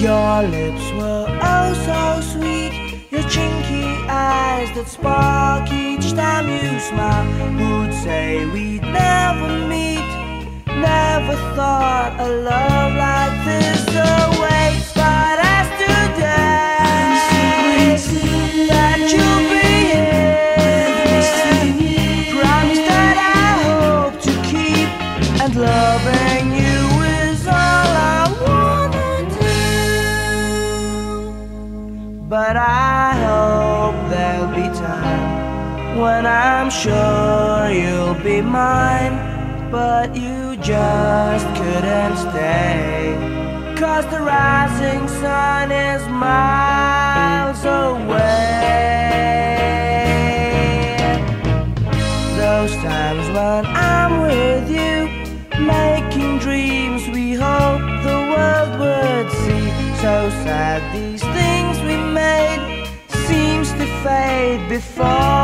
Your lips were oh so sweet Your chinky eyes that spark each time you smile Who'd say we'd never meet. Never thought a love like But I hope there'll be time When I'm sure you'll be mine But you just couldn't stay. Cause the rising sun is miles away. Those times when I'm with you Making dreams we hope the world would see. So sad these fade before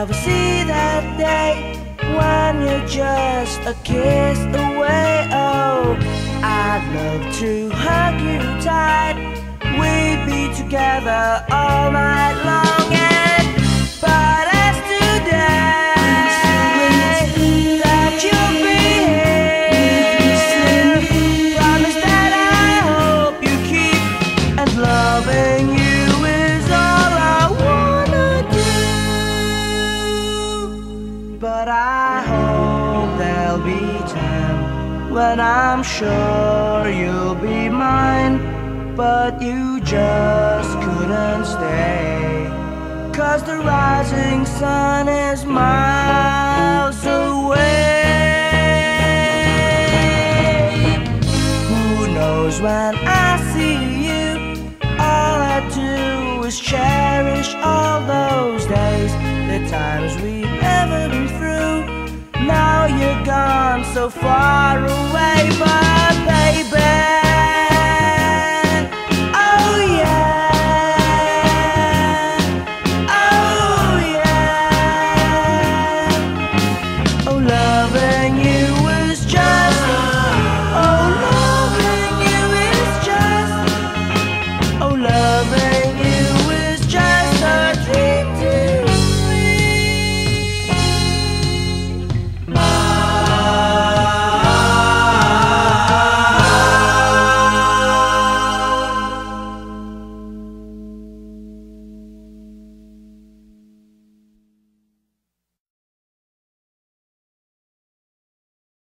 ever see that day when you're just a kiss away? Oh, I'd love to hug you tight. We'd be together I hope there'll be time when I'm sure you'll be mine. But you just couldn't stay. Cause the rising sun is miles away. Who knows when I see you? All I do is cherish all those days, the times we've ever so far away, but